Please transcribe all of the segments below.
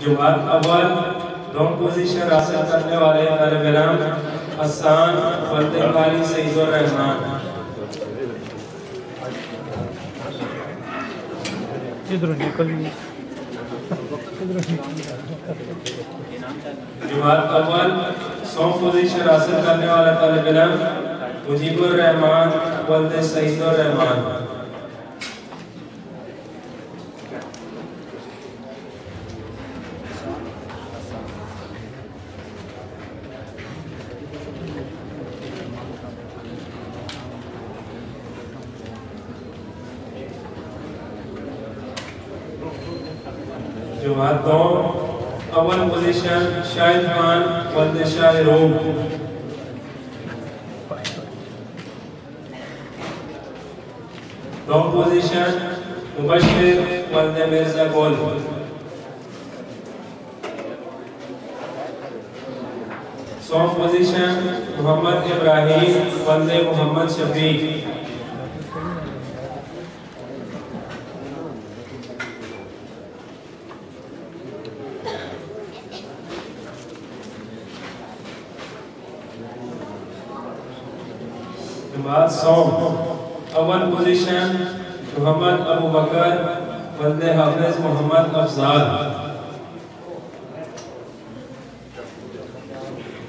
جماعت اول دوم پوزیشن حاصل کرنے والے طالب علم حسان فتح قاری سعید ادھر نکل۔ جماعت اول سوم پوزیشن حاصل کرنے والا طالب علم مجیب الرحمن ولد سعید الرحمن۔ جماعت دوم اول پوزیشن شاہد خان ولد شاہ روم۔ دوم پوزیشن مبشر ولد مرزا گول۔ سوم پوزیشن محمد ابراہیم ولد محمد شفیق۔ جماعت سوم، اول پوزیشن محمد ابو بکر ولد حافظ محمد افضال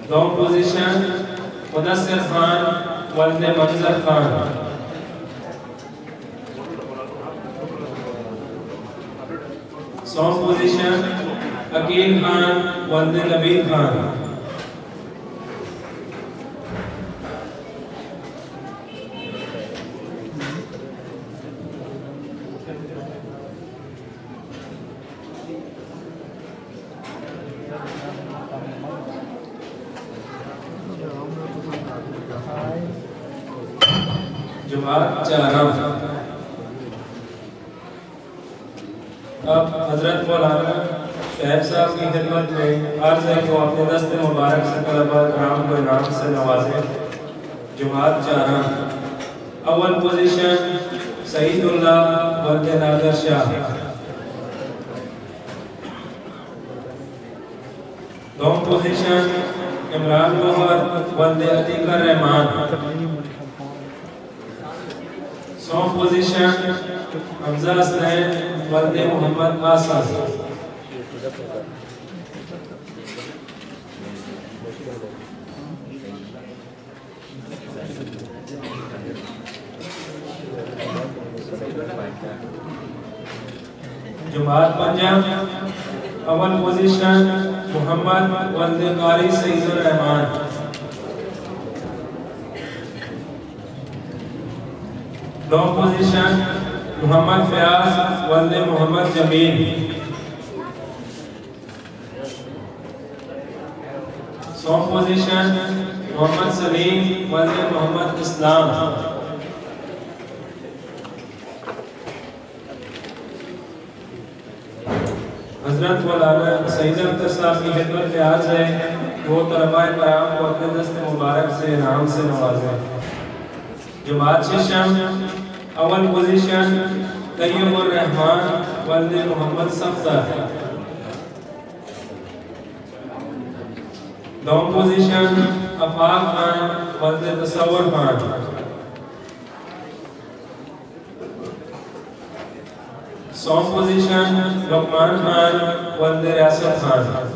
دوم پوزیشن مدثر خان ولد منظر خان۔ سوم پوزیشن عقیل خان ولد نبیل خان۔ جماعت چارم اب حضرت مولانا شہب صاحب کی خدمت میں عرض ہے کہ اپنے دست مبارک سے طلبہ کرام کو انعام سے نوازیں۔ جماعت چارم اول پوزیشن سعید اللہ ولد نادر شاہ۔ دوم پوزیشن عمران گوہر ولد عتیق الرحمان سوم پوزیشن حمزہ حسنین ولد محمد آسان جماعت پنجاب اول پوزیشن محمد ولد قاری سعید الرحمن دوم پوزیشن محمد فیاض ولد محمد جمیل سوم پوزیشن محمد سلیم ولد محمد اسلام حضرت مولانا سعید اختر صاحب کی خدمت میں آج ہے، وہ طلباء کرام کو اپنے دست مبارک سے انعام سے نوازیں۔ جماعت ششم اول پوزیشن طیب الرحمن ولد محمد صفدر دوم پوزیشن افاق خان ولد تصور خان۔ سوم پوزیشن لقمان خان ولد ریاست خان۔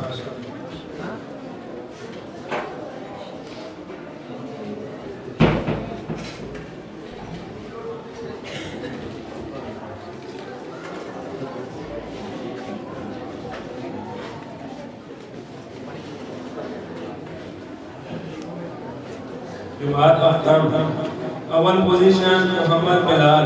جماعت اختم اول پوزیشن محمد بلال۔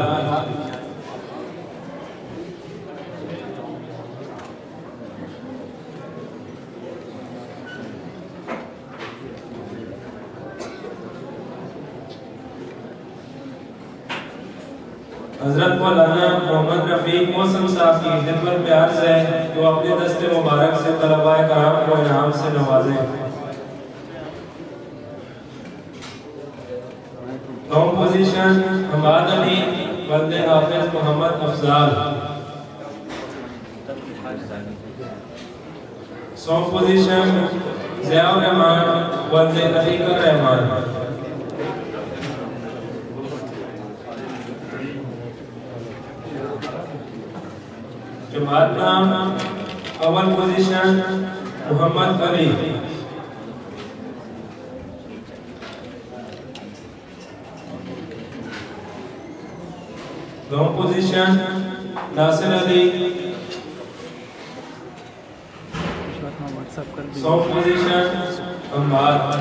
حضرت مولانا محمد رفیق موسم صاحب کی خدمت میں عرض ہے جو اپنے دست مبارک سے طلباء کرام کو انعام سے نوازیں۔ کمپوزیشن حماد علی بند حافظ محمد افضال کمپوزیشن ضیاء الرحمان بند علی الرحمان جماعت نام اول پوزیشن محمد علی دوم پوزیشن ناصر علی سو پوزیشن امبار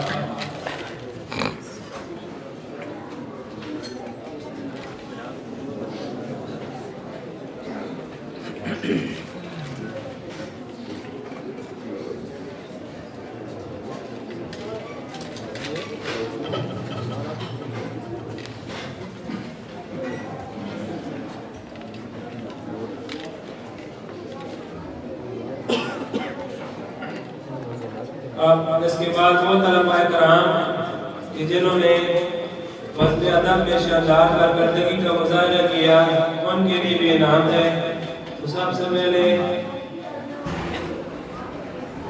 اور اس کے بعد وہ طلباء کرام کہ جنہوں نے مسجد ادب میں شاندار کارکردگی کا مظاہرہ کیا ان کے لیے بھی انعام ہے۔ تو سب سے پہلے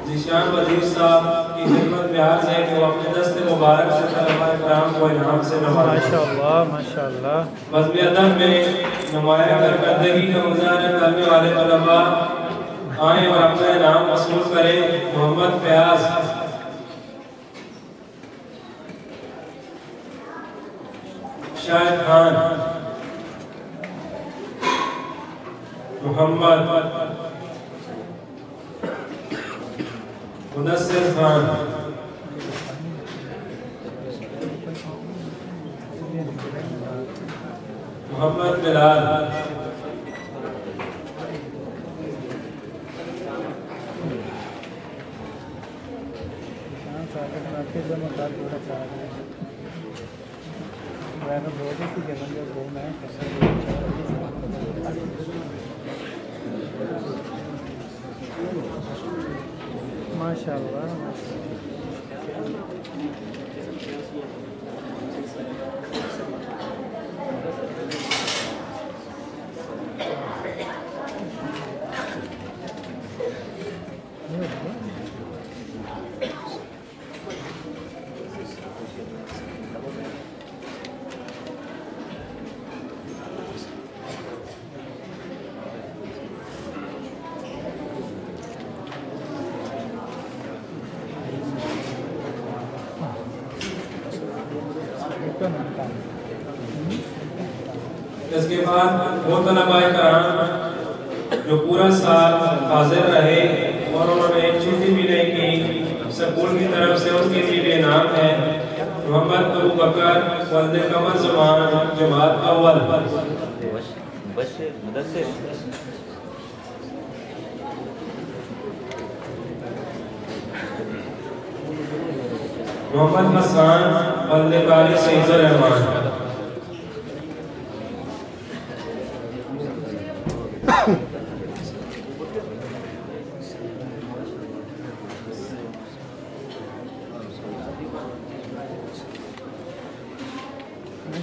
ذیشان وزیر صاحب کی خدمت میں عرض ہے کہ وہ اپنے دست مبارک سے طلباء کرام کو انعام سے نوازیں۔ ماشاءاللہ ماشاءاللہ۔ مسجد ادب میں نمایاں کارکردگی کا مظاہرہ کرنے والے طلباء آئیں اور اپنے نام مصروف کریں، محمد فیاض۔ شاہد خان۔ محمد۔ منصر خان۔ محمد ملال ماشاء اللہ کے بعد وہ طلباء کرام جو پورا سال حاضر رہے اور انہوں نے چھٹی بھی نہیں کی، سکول کی طرف سے ان کے لیے نام ہے۔ محمد ابو بکر ولد قمر زمان جماعت اول۔ محمد مسان بلدے کاری سیزر الرحمان اب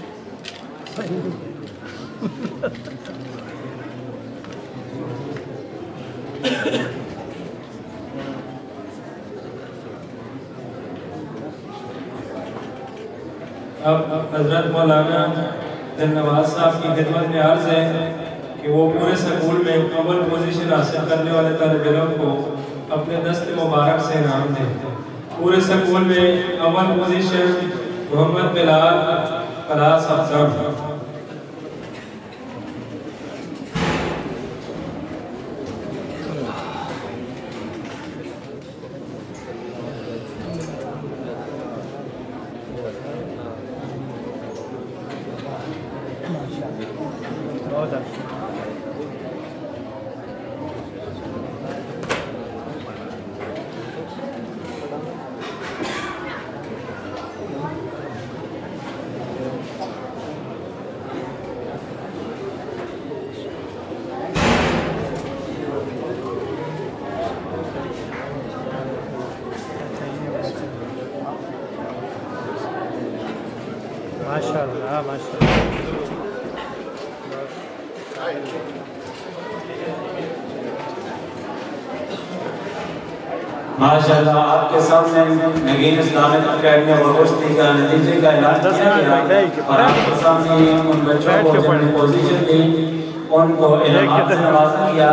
حضرت مولانا دل نواز صاحب کی خدمت میں عرض ہے کہ وہ پورے سکول میں اول پوزیشن حاصل کرنے والے طالب علم کو اپنے دست مبارک سے انعام دیں پورے سکول میں اول position Muhammad Bilal class observed. Oh, that's ماشاء اللہ ماشاء آپ کے سامنے نگین اسلامک اکیڈمی اور کا نتیجے کا اعلان کیا گیا۔ اور آپ کے سامنے ان بچوں کو جن نے پوزیشن دی ان کو انعام سے نوازا کیا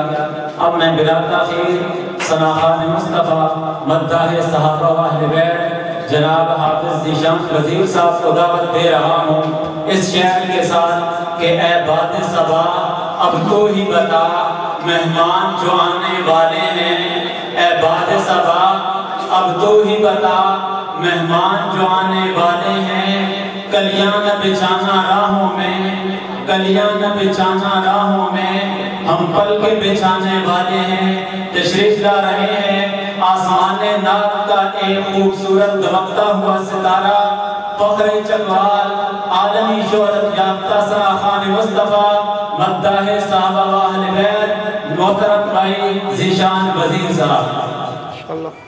اب میں بلا تاخیر ثنا مصطفیٰ مداح صحابہ و اہل بیت جناب حافظ ذیشان وزیر صاحب کو دعوت دے رہا ہوں اس شہر کے ساتھ کہ اے باد صبا، اب تو ہی بتا مہمان جو آنے والے ہیں۔ اے باد صبا، اب تو ہی بتا مہمان جو آنے والے ہیں۔ کلیاں نہ بچانا راہوں میں، کلیاں نہ بچانا راہوں میں۔ ہم پل کے بچانے والے ہیں، تشریف لا رہے ہیں۔ آسمان ناک کا ایک خوبصورت دمکتا ہوا ستارہ فخر چکوال عالمی شہرت یافتہ سرا خان مصطفیٰ مدہ صحابہ و اہل بیت، محترم بھائی زیشان وزیر صاحب۔ اللہ